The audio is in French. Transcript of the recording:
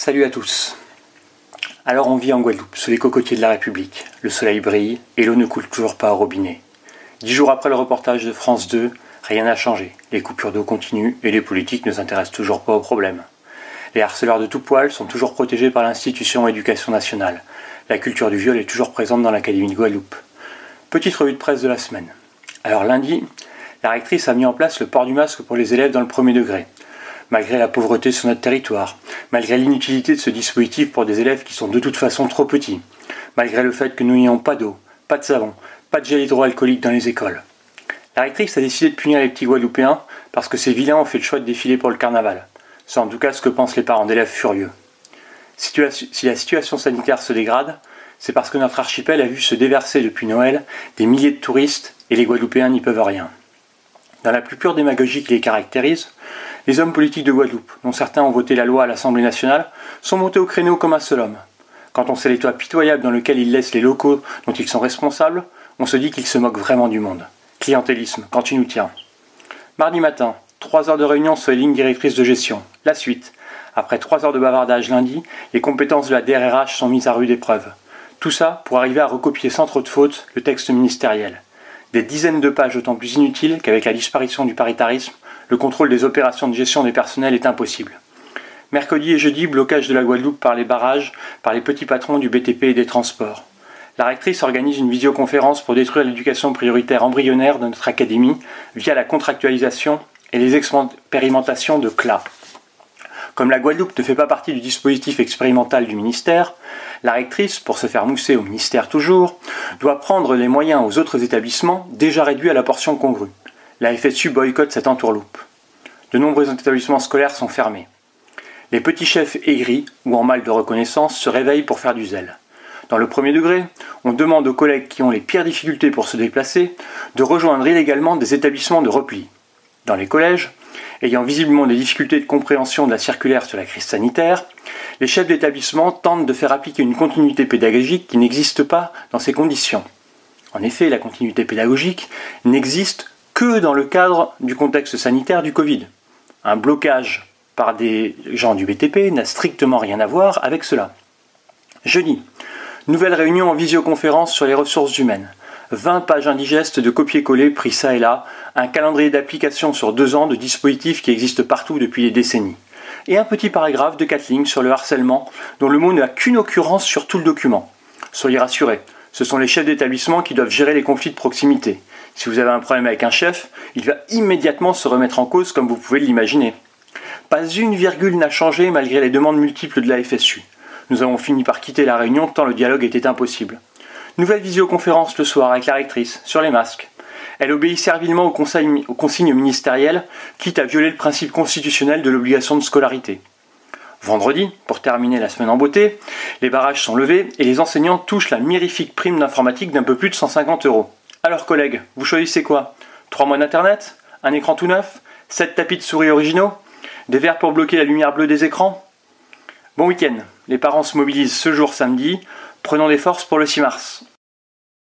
Salut à tous. Alors on vit en Guadeloupe, sous les cocotiers de la République. Le soleil brille et l'eau ne coule toujours pas au robinet. Dix jours après le reportage de France 2, rien n'a changé. Les coupures d'eau continuent et les politiques ne s'intéressent toujours pas au problème. Les harceleurs de tout poil sont toujours protégés par l'institution éducation nationale. La culture du viol est toujours présente dans l'Académie de Guadeloupe. Petite revue de presse de la semaine. Alors lundi, la rectrice a mis en place le port du masque pour les élèves dans le premier degré malgré la pauvreté sur notre territoire, malgré l'inutilité de ce dispositif pour des élèves qui sont de toute façon trop petits, malgré le fait que nous n'ayons pas d'eau, pas de savon, pas de gel hydroalcoolique dans les écoles. La rectrice a décidé de punir les petits Guadeloupéens parce que ces vilains ont fait le choix de défiler pour le carnaval. C'est en tout cas ce que pensent les parents d'élèves furieux. Si la situation sanitaire se dégrade, c'est parce que notre archipel a vu se déverser depuis Noël des milliers de touristes et les Guadeloupéens n'y peuvent rien. Dans la plus pure démagogie qui les caractérise, les hommes politiques de Guadeloupe, dont certains ont voté la loi à l'Assemblée nationale, sont montés au créneau comme un seul homme. Quand on sait l'état pitoyable dans lequel ils laissent les locaux dont ils sont responsables, on se dit qu'ils se moquent vraiment du monde. Clientélisme, quand tu nous tiens. Mardi matin, trois heures de réunion sur les lignes directrices de gestion. La suite. Après trois heures de bavardage lundi, les compétences de la DRH sont mises à rude épreuve. Tout ça pour arriver à recopier sans trop de fautes le texte ministériel. Des dizaines de pages d'autant plus inutiles qu'avec la disparition du paritarisme, le contrôle des opérations de gestion des personnels est impossible. Mercredi et jeudi, blocage de la Guadeloupe par les barrages, par les petits patrons du BTP et des transports. La rectrice organise une visioconférence pour détruire l'éducation prioritaire embryonnaire de notre académie via la contractualisation et les expérimentations de CLA. Comme la Guadeloupe ne fait pas partie du dispositif expérimental du ministère, la rectrice, pour se faire mousser au ministère toujours, doit prendre les moyens aux autres établissements déjà réduits à la portion congrue la FSU boycotte cette entourloupe. De nombreux établissements scolaires sont fermés. Les petits chefs aigris ou en mal de reconnaissance se réveillent pour faire du zèle. Dans le premier degré, on demande aux collègues qui ont les pires difficultés pour se déplacer de rejoindre illégalement des établissements de repli. Dans les collèges, ayant visiblement des difficultés de compréhension de la circulaire sur la crise sanitaire, les chefs d'établissement tentent de faire appliquer une continuité pédagogique qui n'existe pas dans ces conditions. En effet, la continuité pédagogique n'existe que dans le cadre du contexte sanitaire du Covid. Un blocage par des gens du BTP n'a strictement rien à voir avec cela. Jeudi, nouvelle réunion en visioconférence sur les ressources humaines. 20 pages indigestes de copier-coller pris ça et là, un calendrier d'application sur deux ans de dispositifs qui existent partout depuis des décennies. Et un petit paragraphe de 4 lignes sur le harcèlement, dont le mot n'a qu'une occurrence sur tout le document. Soyez rassurés, ce sont les chefs d'établissement qui doivent gérer les conflits de proximité. Si vous avez un problème avec un chef, il va immédiatement se remettre en cause comme vous pouvez l'imaginer. Pas une virgule n'a changé malgré les demandes multiples de la FSU. Nous avons fini par quitter la réunion tant le dialogue était impossible. Nouvelle visioconférence le soir avec la rectrice sur les masques. Elle obéit servilement aux, aux consignes ministérielles, quitte à violer le principe constitutionnel de l'obligation de scolarité. Vendredi, pour terminer la semaine en beauté, les barrages sont levés et les enseignants touchent la mirifique prime d'informatique d'un peu plus de 150 euros. Alors collègues, vous choisissez quoi? 3 mois d'internet? Un écran tout neuf? 7 tapis de souris originaux? Des verres pour bloquer la lumière bleue des écrans? Bon week-end, les parents se mobilisent ce jour samedi, prenons des forces pour le 6 mars.